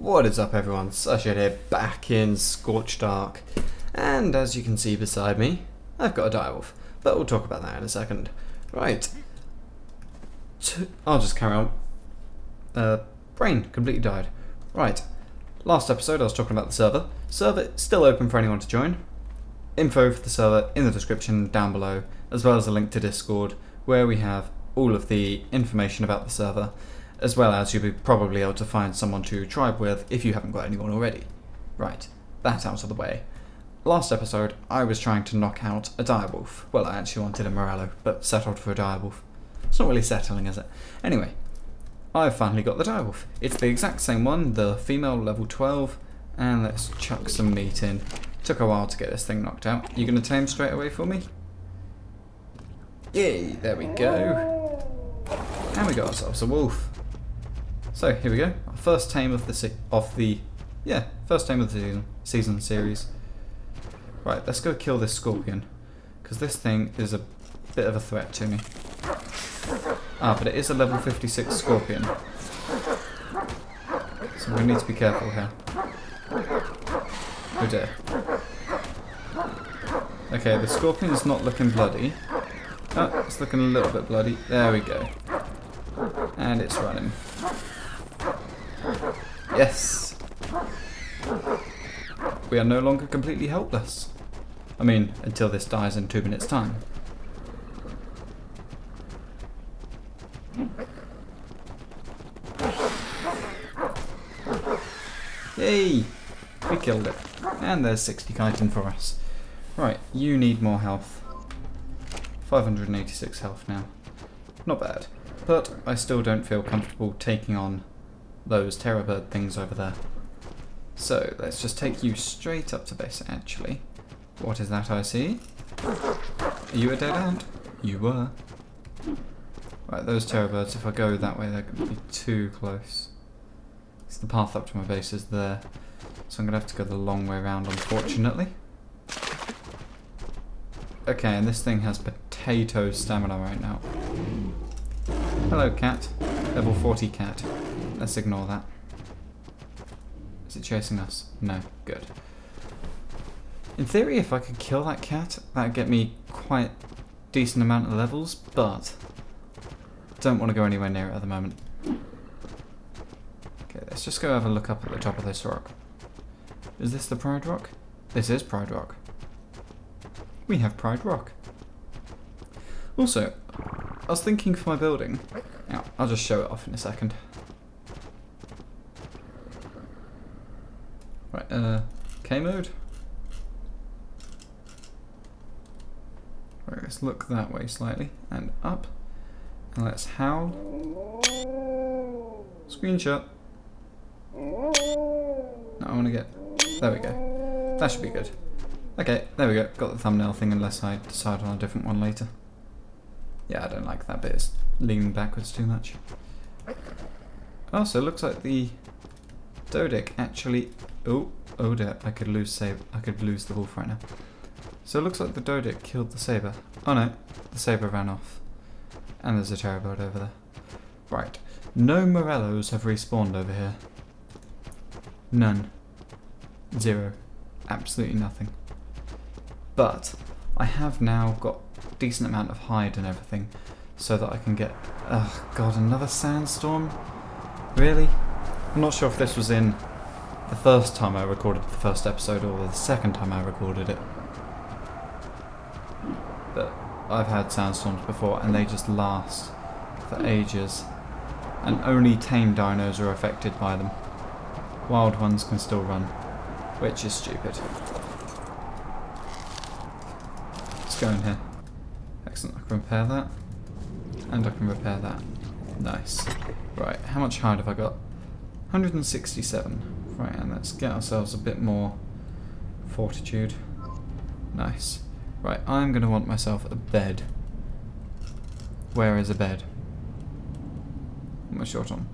What is up everyone, Sasha here, back in Scorched ARK, and as you can see beside me, I've got a direwolf, but we'll talk about that in a second. Right, I'll just carry on. Uh, brain completely died. Right, last episode I was talking about the server. Server still open for anyone to join. Info for the server in the description down below, as well as a link to Discord, where we have all of the information about the server as well as you'll be probably able to find someone to tribe with if you haven't got anyone already. Right, that out of the way. Last episode, I was trying to knock out a direwolf. Well, I actually wanted a Morello, but settled for a direwolf. It's not really settling, is it? Anyway, I've finally got the direwolf. It's the exact same one, the female level 12, and let's chuck some meat in. Took a while to get this thing knocked out. You gonna tame straight away for me? Yay, there we go. And we got ourselves a wolf. So here we go, our first tame of the of the yeah first tame of the season season series. Right, let's go kill this scorpion because this thing is a bit of a threat to me. Ah, but it is a level 56 scorpion, so we need to be careful here. Oh dear. Okay, the scorpion is not looking bloody. Oh, it's looking a little bit bloody. There we go. And it's running. Yes! We are no longer completely helpless. I mean, until this dies in two minutes' time. Yay! We killed it. And there's 60 chitin for us. Right, you need more health. 586 health now. Not bad. But I still don't feel comfortable taking on those terror bird things over there. So let's just take you straight up to base actually. What is that I see? Are you a dead ant? You were. Right, those terror birds, if I go that way, they're going to be too close. So the path up to my base is there. So I'm going to have to go the long way around, unfortunately. Okay, and this thing has potato stamina right now. Hello, cat. Level 40 cat. Let's ignore that. Is it chasing us? No. Good. In theory, if I could kill that cat, that'd get me quite decent amount of levels, but don't want to go anywhere near it at the moment. Okay, let's just go have a look up at the top of this rock. Is this the Pride Rock? This is Pride Rock. We have Pride Rock. Also, I was thinking for my building. Yeah, I'll just show it off in a second. Uh, K mode. Let's look that way slightly and up. And let's howl. Screenshot. No, I want to get. There we go. That should be good. Okay, there we go. Got the thumbnail thing unless I decide on a different one later. Yeah, I don't like that bit. It's leaning backwards too much. Also, it looks like the Doedic actually... Oh, oh dear, I could lose saber. I could lose the wolf right now. So it looks like the Doedic killed the saber. Oh no, the saber ran off. And there's a terror over there. Right, no Morellos have respawned over here. None. Zero. Absolutely nothing. But I have now got decent amount of hide and everything so that I can get... Oh god, another sandstorm? Really? I'm not sure if this was in the first time I recorded the first episode or the second time I recorded it. But I've had sandstorms before and they just last for ages. And only tame dinos are affected by them. Wild ones can still run, which is stupid. Let's go in here. Excellent, I can repair that. And I can repair that. Nice. Right, how much hide have I got? 167. Right, and let's get ourselves a bit more fortitude. Nice. Right, I'm going to want myself a bed. Where is a bed? What am I short on?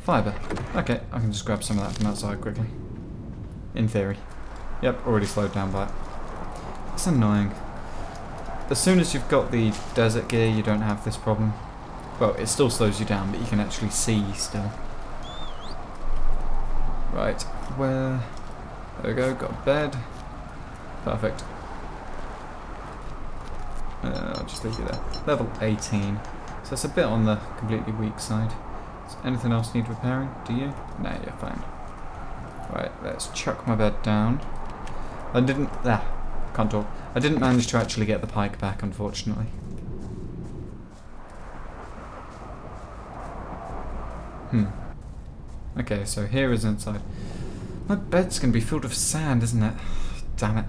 Fibre. Okay, I can just grab some of that from outside quickly. In theory. Yep, already slowed down by it. It's annoying. As soon as you've got the desert gear, you don't have this problem. Well, it still slows you down, but you can actually see still. Right, where... There we go, got a bed. Perfect. Uh, I'll just leave you there. Level 18. So it's a bit on the completely weak side. Does anything else need repairing? Do you? No, you're fine. Right, let's chuck my bed down. I didn't... Ah, can't talk. I didn't manage to actually get the pike back, unfortunately. Hmm. Okay, so here is inside. My bed's going to be filled with sand, isn't it? Damn it.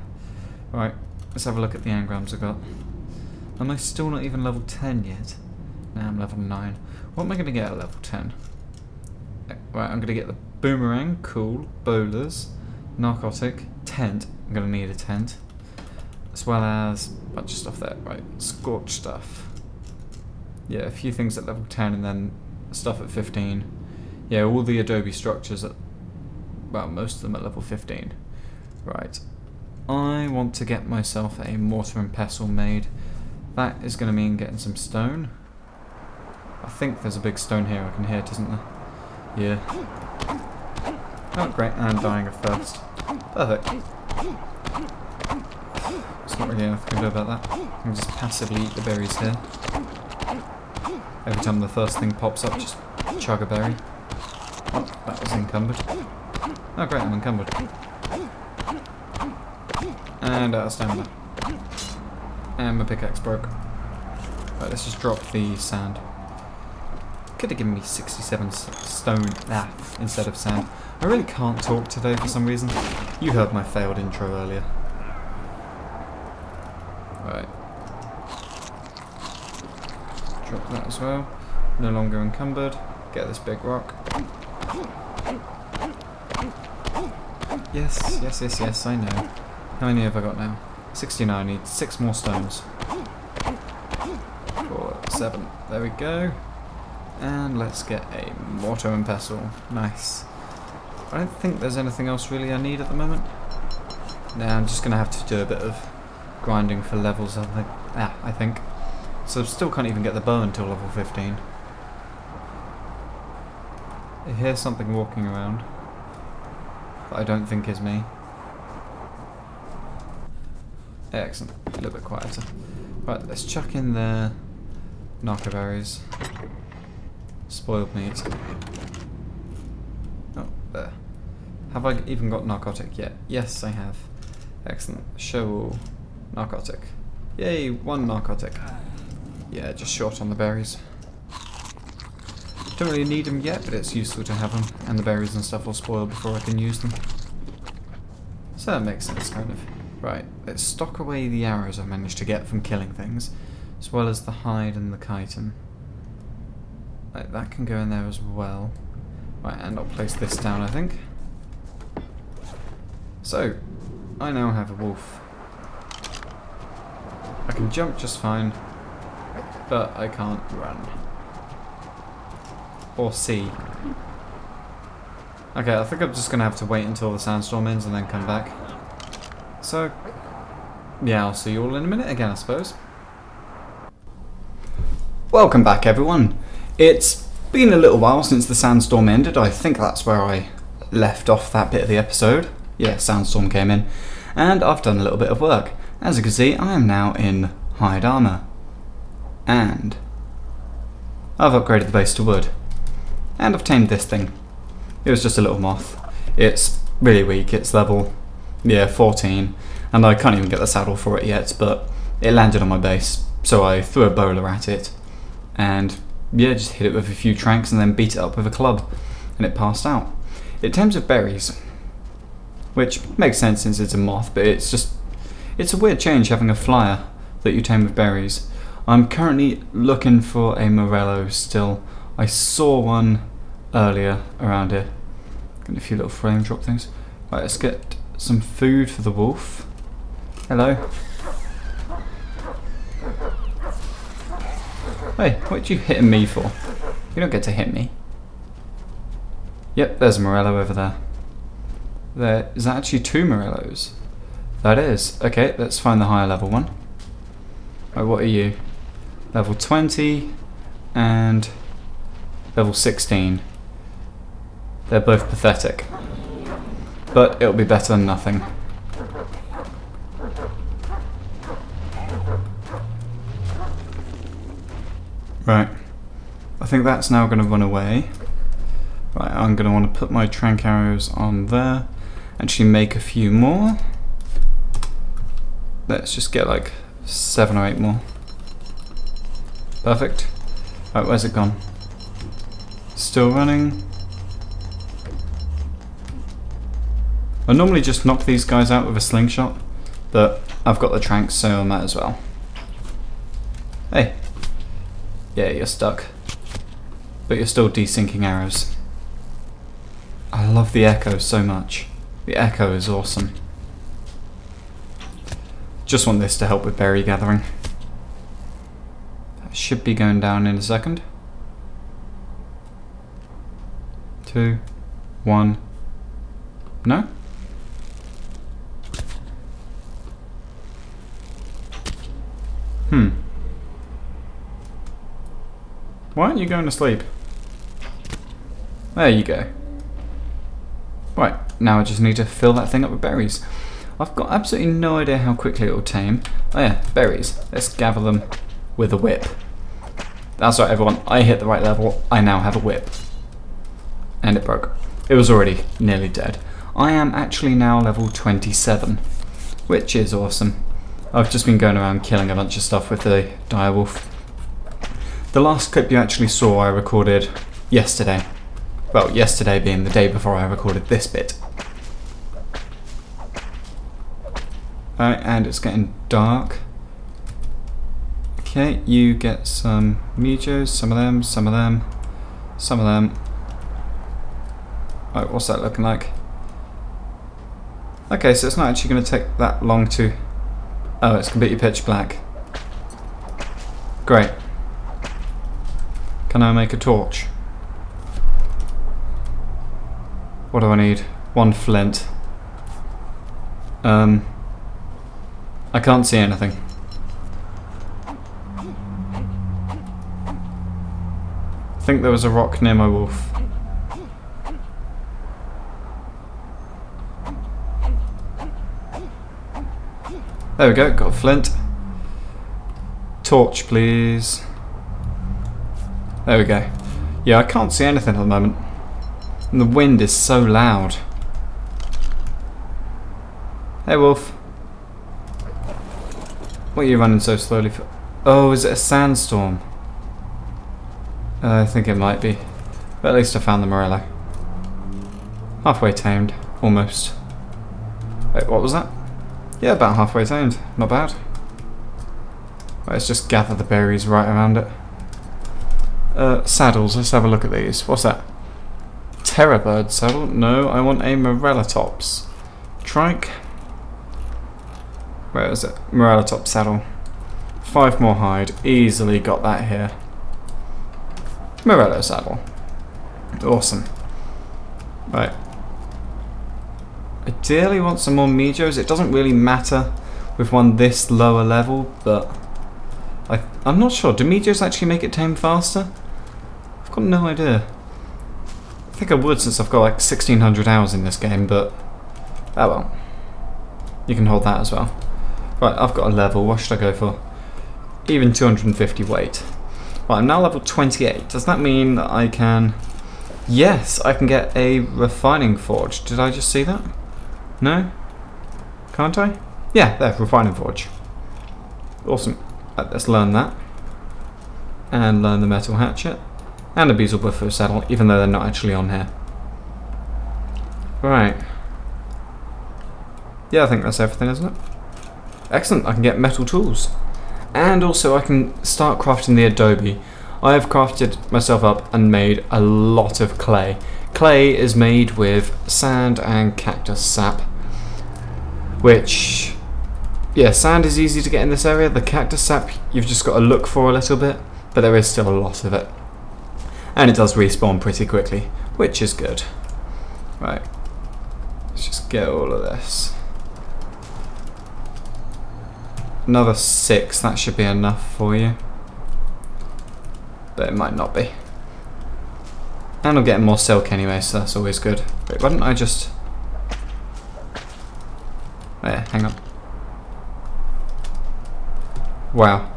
Right, let's have a look at the engrams I've got. Am I still not even level 10 yet? Now I'm level 9. What am I going to get at level 10? Uh, right, I'm going to get the boomerang, cool, bolas, narcotic, tent. I'm going to need a tent. As well as a bunch of stuff there. Right, scorch stuff. Yeah, a few things at level 10 and then stuff at 15. Yeah, all the adobe structures at... Well, most of them at level 15. Right. I want to get myself a mortar and pestle made. That is going to mean getting some stone. I think there's a big stone here I can hear it, isn't there? Yeah. Oh, great, and dying of thirst. Perfect. It's not really enough I can do about that. I can just passively eat the berries here. Every time the first thing pops up, just chug a berry. Oh, that was encumbered. Oh great, I'm encumbered. And out of stamina. And my pickaxe broke. Right, let's just drop the sand. Could have given me 67 stone ah, instead of sand. I really can't talk today for some reason. You heard my failed intro earlier. Right. Drop that as well. No longer encumbered. Get this big rock. Yes, yes, yes, yes, I know. How many have I got now? 69. I need six more stones. Four, seven. There we go. And let's get a mortar and pestle. Nice. I don't think there's anything else really I need at the moment. Now I'm just going to have to do a bit of grinding for levels, I think. Ah, I think. So still can't even get the bow until level 15. I hear something walking around. I don't think is me. Excellent. A little bit quieter. Right, let's chuck in the narco berries. Spoiled meat. Oh, there. Have I even got narcotic yet? Yes, I have. Excellent. Show narcotic. Yay, one narcotic. Yeah, just short on the berries. Don't really need them yet, but it's useful to have them. And the berries and stuff will spoil before I can use them. So that makes sense, kind of. Right, let's stock away the arrows I've managed to get from killing things, as well as the hide and the chitin. Right, that can go in there as well. Right, and I'll place this down, I think. So, I now have a wolf. I can jump just fine, but I can't run. Or C. Okay, I think I'm just going to have to wait until the sandstorm ends and then come back. So, yeah, I'll see you all in a minute again, I suppose. Welcome back, everyone. It's been a little while since the sandstorm ended. I think that's where I left off that bit of the episode. Yeah, sandstorm came in. And I've done a little bit of work. As you can see, I am now in hide armour. And I've upgraded the base to wood. And I've tamed this thing. It was just a little moth. It's really weak. It's level yeah, 14. And I can't even get the saddle for it yet, but it landed on my base. So I threw a bola at it and yeah, just hit it with a few tranks and then beat it up with a club and it passed out. It tames with berries, which makes sense since it's a moth, but it's just, it's a weird change having a flyer that you tame with berries. I'm currently looking for a Morello still. I saw one earlier around here. Got a few little frame drop things. Right, let's get some food for the wolf. Hello. Hey, what are you hitting me for? You don't get to hit me. Yep, there's Morello over there. There is that actually two Morellos. That is. Okay, let's find the higher level one. Right, what are you? Level 20 and level 16. They're both pathetic. but it'll be better than nothing. Right. I think that's now going to run away. Right, I'm going to want to put my trank arrows on there. Actually make a few more. Let's just get like seven or eight more. Perfect. Right, where's it gone? Still running. I normally just knock these guys out with a slingshot, but I've got the tranks, so I might as well. Hey. Yeah, you're stuck. But you're still desyncing arrows. I love the echo so much. The echo is awesome. Just want this to help with berry gathering. That should be going down in a second. Two, one. No? Hmm. Why aren't you going to sleep? There you go. Right, now I just need to fill that thing up with berries. I've got absolutely no idea how quickly it will tame. Oh yeah, berries. Let's gather them with a whip. That's right everyone, I hit the right level, I now have a whip. And it broke. It was already nearly dead. I am actually now level 27, which is awesome. I've just been going around killing a bunch of stuff with the direwolf. The last clip you actually saw I recorded yesterday. Well, yesterday being the day before I recorded this bit. Alright, and it's getting dark. Okay, you get some Mejos, some of them, some of them, some of them. Right, what's that looking like? Okay, so it's not actually going to take that long to Oh, it's completely pitch black. Great. Can I make a torch? What do I need? One flint. Um, I can't see anything. I think there was a rock near my wolf. There we go, got a flint. Torch, please. There we go. Yeah, I can't see anything at the moment. And the wind is so loud. Hey, Wolf. What are you running so slowly for? Oh, is it a sandstorm? Uh, I think it might be. But at least I found the Morello. Halfway tamed. Almost. Wait, what was that? Yeah, about halfway tamed. Not bad. Let's just gather the berries right around it. Uh, saddles, let's have a look at these. What's that? Terrorbird saddle? No, I want a Morellatops. Trike. Where is it? Morellatops saddle. Five more hide. Easily got that here. Morello saddle. Awesome. Right, Ideally want some more Mejos. It doesn't really matter with one this lower level, but I, I'm not sure. Do Mejos actually make it tame faster? I've got no idea. I think I would since I've got like 1600 hours in this game, but oh well. You can hold that as well. Right, I've got a level. What should I go for? Even 250 weight. Right, I'm now level 28. Does that mean that I can... Yes, I can get a refining forge. Did I just see that? No? Can't I? Yeah, there, refining forge. Awesome. Let's learn that. And learn the metal hatchet. And a Beelzebufo saddle, even though they're not actually on here. Right. Yeah, I think that's everything, isn't it? Excellent, I can get metal tools. And also I can start crafting the adobe. I have crafted myself up and made a lot of clay. Clay is made with sand and cactus sap, which, yeah, sand is easy to get in this area. The cactus sap, you've just got to look for a little bit, but there is still a lot of it. And it does respawn pretty quickly, which is good. Right, let's just get all of this. Another six, that should be enough for you. But it might not be. And I'm getting more silk anyway, so that's always good. Wait, why don't I just... Oh yeah, hang on. Wow.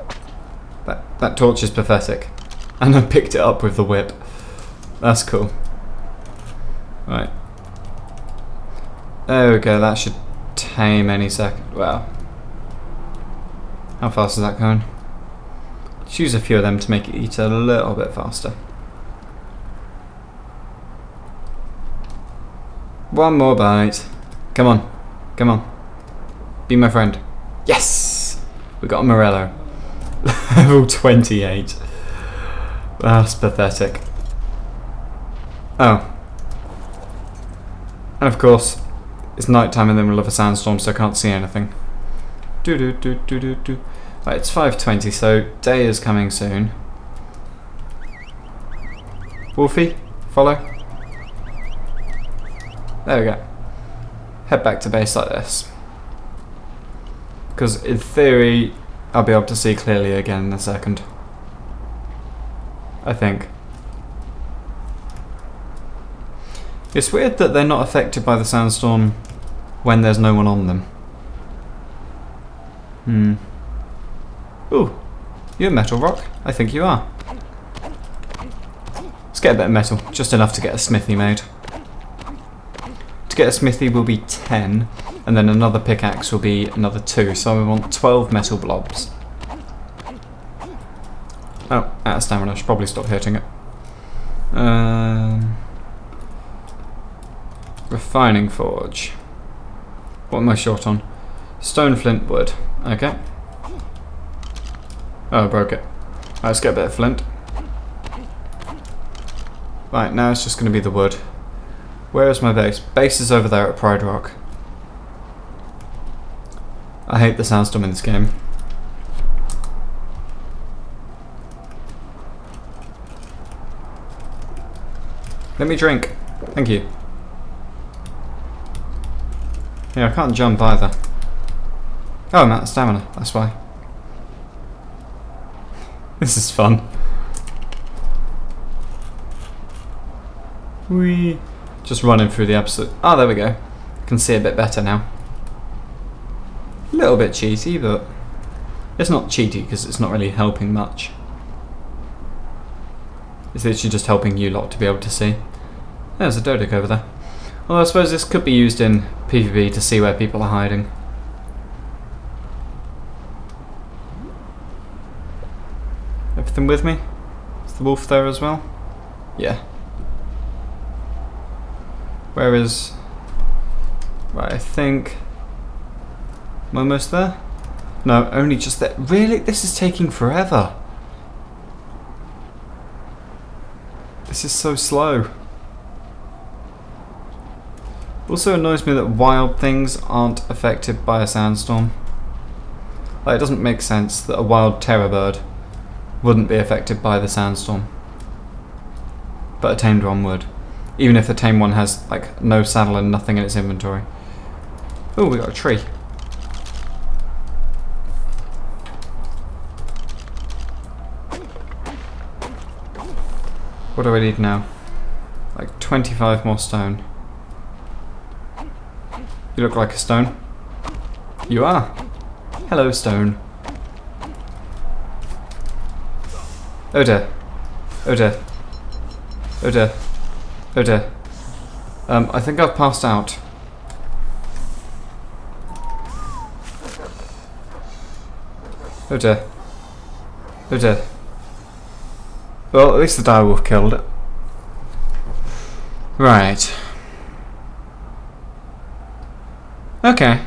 That, that torch is pathetic. And I picked it up with the whip. That's cool. Right. There we go, that should tame any second. Wow. How fast is that going? Choose a few of them to make it eat a little bit faster. One more bite. Come on. Come on. Be my friend. Yes! We got a Morello. Level 28. That's pathetic. Oh. And of course, it's night time in the middle of a sandstorm, so I can't see anything. Do do do do do do. Right, it's 5.20, so day is coming soon. Wolfie, follow. There we go. Head back to base like this. Because in theory, I'll be able to see clearly again in a second. I think. It's weird that they're not affected by the sandstorm when there's no one on them. Hmm. Ooh, you're metal rock. I think you are. Let's get a bit of metal, just enough to get a smithy made. To get a smithy will be 10, and then another pickaxe will be another 2, so we want 12 metal blobs. Oh, out of stamina, I should probably stop hitting it. Um, refining forge. What am I short on? Stone flint wood. Okay. Oh, I broke it. Right, let's get a bit of flint. Right, now it's just going to be the wood. Where is my base? Base is over there at Pride Rock. I hate the sandstorm in this game. Let me drink. Thank you. Yeah, I can't jump either. Oh, I'm out of stamina. That's why. This is fun. We just running through the episode. Oh, there we go. Can see a bit better now. A little bit cheesy, but it's not cheaty because it's not really helping much. It's literally just helping you lot to be able to see. There's a Doedic over there. Well, I suppose this could be used in PvP to see where people are hiding. With me? Is the wolf there as well? Yeah. Where is... Right, I think... Am I almost there? No, only just there. Really? This is taking forever. This is so slow. Also annoys me that wild things aren't affected by a sandstorm. Like, it doesn't make sense that a wild terror bird wouldn't be affected by the sandstorm. But a tamed one would. Even if the tamed one has like no saddle and nothing in its inventory. Oh, we got a tree. What do I need now? Like 25 more stone. You look like a stone. You are. Hello, stone. Oh dear. Oh dear. Oh dear. Oh dear. Um, I think I've passed out. Oh dear. Oh dear. Well, at least the direwolf killed it. Right. Okay.